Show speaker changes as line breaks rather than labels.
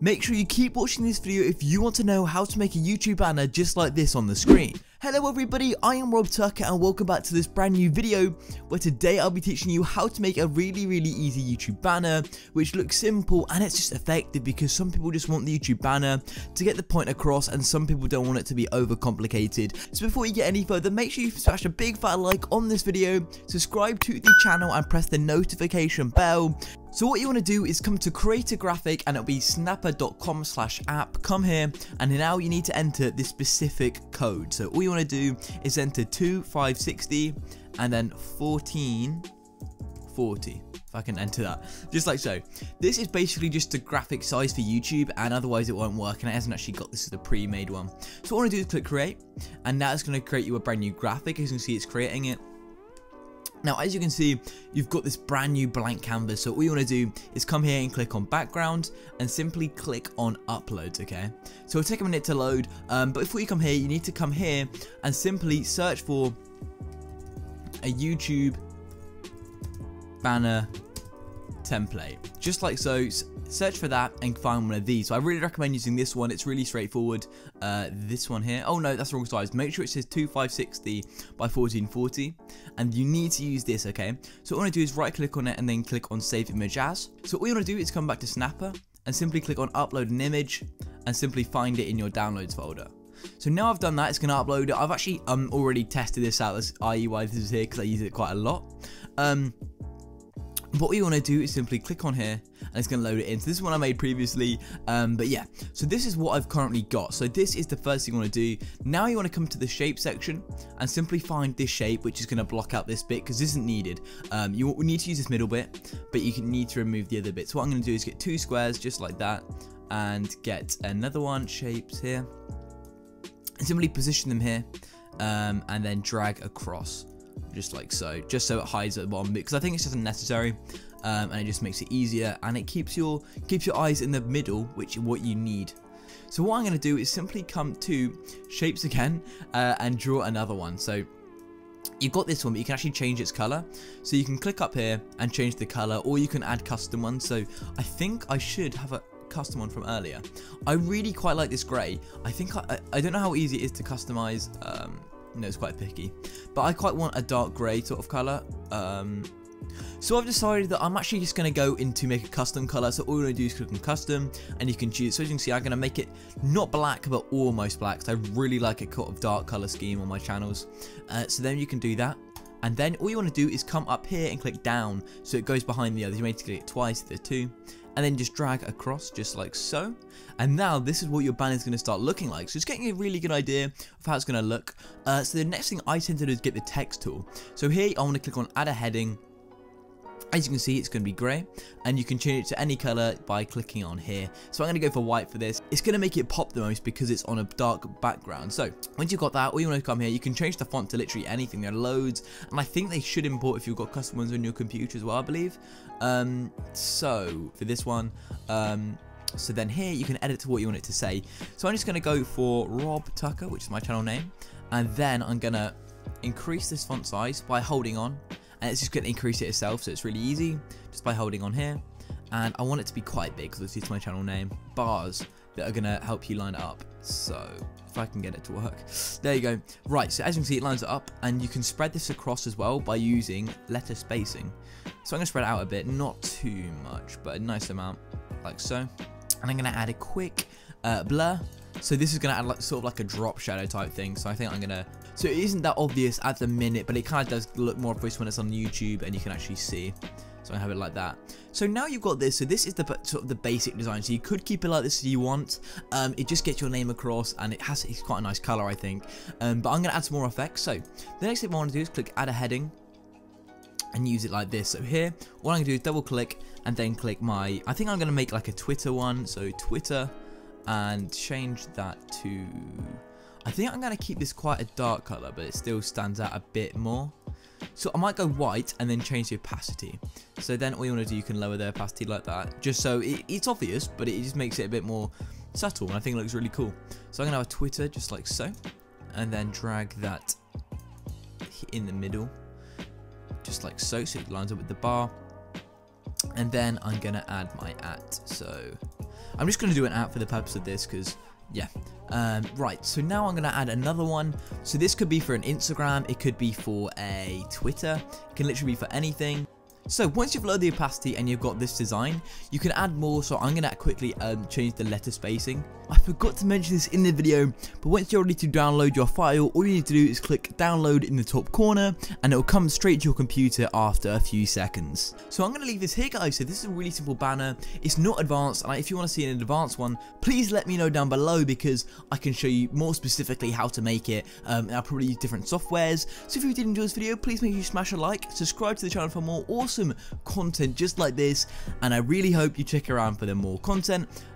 Make sure you keep watching this video if you want to know how to make a YouTube banner just like this on the screen. Hello everybody, I am Rob Tucker and welcome back to this brand new video where today I'll be teaching you how to make a really really easy YouTube banner which looks simple and it's just effective because some people just want the YouTube banner to get the point across and some people don't want it to be overcomplicated. So before you get any further, make sure you smash a big fat like on this video, subscribe to the channel and press the notification bell so what you want to do is come to create a graphic and it'll be snappa.com slash app. Come here and now you need to enter this specific code. So all you want to do is enter 2560 and then 1440 if I can enter that, just like so. This is basically just the graphic size for YouTube, and otherwise it won't work, and it hasn't actually got this as a pre-made one. So what I want to do is click create, and now it's going to create you a brand new graphic, as you can see it's creating it. Now, as you can see, you've got this brand new blank canvas. So all you want to do is come here and click on background and simply click on upload, okay? So it'll take a minute to load, um, but before you come here, you need to come here and simply search for a YouTube banner template. Just like so, search for that and find one of these. So I really recommend using this one. It's really straightforward. Uh, this one here. Oh no, that's the wrong size. Make sure it says 2560 by 1440. And you need to use this, okay? So what I want to do is right click on it and then click on save image as. So all you want to do is come back to Snappa and simply click on upload an image and simply find it in your downloads folder. So now I've done that, it's going to upload it. I've actually um, already tested this out, that's i.e. why this is here, because I use it quite a lot. Um, what you want to do is simply click on here and it's going to load it in. So this is one I made previously, um, but yeah. So this is what I've currently got. So this is the first thing you want to do. Now you want to come to the shape section and simply find this shape, which is going to block out this bit because this isn't needed. Um, you need to use this middle bit, but you can need to remove the other bits. So what I'm going to do is get two squares just like that and get another one, shapes here. And simply position them here um, and then drag across just like so, just so it hides at the bottom because I think it's just unnecessary. Um, and it just makes it easier and it keeps your keeps your eyes in the middle which is what you need. So what I'm going to do is simply come to shapes again uh, and draw another one. So you've got this one but you can actually change its color. So you can click up here and change the color or you can add custom ones. So I think I should have a custom one from earlier. I really quite like this gray I think I, I don't know how easy it is to customize um, it's quite picky. But I quite want a dark grey sort of colour. Um, so I've decided that I'm actually just going to go into make a custom colour. So all you're going to do is click on custom and you can choose. So as you can see, I'm going to make it not black, but almost black. So I really like a sort of dark colour scheme on my channels. Uh, so then you can do that. And then all you want to do is come up here and click down so it goes behind the others. You may need to click it twice, the two and then just drag across just like so. And now this is what your banner is going to start looking like. So it's getting a really good idea of how it's going to look. Uh, so the next thing I tend to do is get the text tool. So here I want to click on add a heading as you can see, it's going to be grey, and you can change it to any colour by clicking on here. So I'm going to go for white for this. It's going to make it pop the most because it's on a dark background. So once you've got that, all you want to come here, you can change the font to literally anything. There are loads, and I think they should import if you've got custom ones on your computer as well, I believe. Um, so for this one, um, so then here you can edit to what you want it to say. So I'm just going to go for Rob Tucker, which is my channel name, and then I'm going to increase this font size by holding on and it's just going to increase it itself so it's really easy just by holding on here. And I want it to be quite big because it's my channel name. Bars that are going to help you line it up. So if I can get it to work. There you go. Right so as you can see it lines it up and you can spread this across as well by using letter spacing. So I'm going to spread it out a bit not too much but a nice amount like so. And I'm going to add a quick uh, blur so this is going to add like sort of like a drop shadow type thing. So I think I'm going to... So it isn't that obvious at the minute, but it kind of does look more obvious when it's on YouTube and you can actually see. So I have it like that. So now you've got this. So this is the sort of the basic design. So you could keep it like this if you want. Um, it just gets your name across and it has it's quite a nice color, I think. Um, but I'm going to add some more effects. So the next thing I want to do is click add a heading and use it like this. So here, what I'm going to do is double click and then click my, I think I'm going to make like a Twitter one. So Twitter and change that to I think I'm going to keep this quite a dark colour but it still stands out a bit more. So I might go white and then change the opacity. So then all you want to do you can lower the opacity like that. Just so it, it's obvious but it just makes it a bit more subtle and I think it looks really cool. So I'm going to have a Twitter just like so and then drag that in the middle just like so so it lines up with the bar. And then I'm gonna add my at so I'm just going to do an app for the purpose of this because yeah. Um, right, so now I'm going to add another one. So this could be for an Instagram, it could be for a Twitter, it can literally be for anything. So once you've loaded the opacity and you've got this design, you can add more. So I'm going to quickly um, change the letter spacing. I forgot to mention this in the video, but once you're ready to download your file, all you need to do is click download in the top corner and it will come straight to your computer after a few seconds. So I'm going to leave this here guys, so this is a really simple banner, it's not advanced and if you want to see an advanced one, please let me know down below because I can show you more specifically how to make it um, I'll probably use different softwares. So if you did enjoy this video, please make sure you smash a like, subscribe to the channel for more awesome content just like this and I really hope you check around for the more content.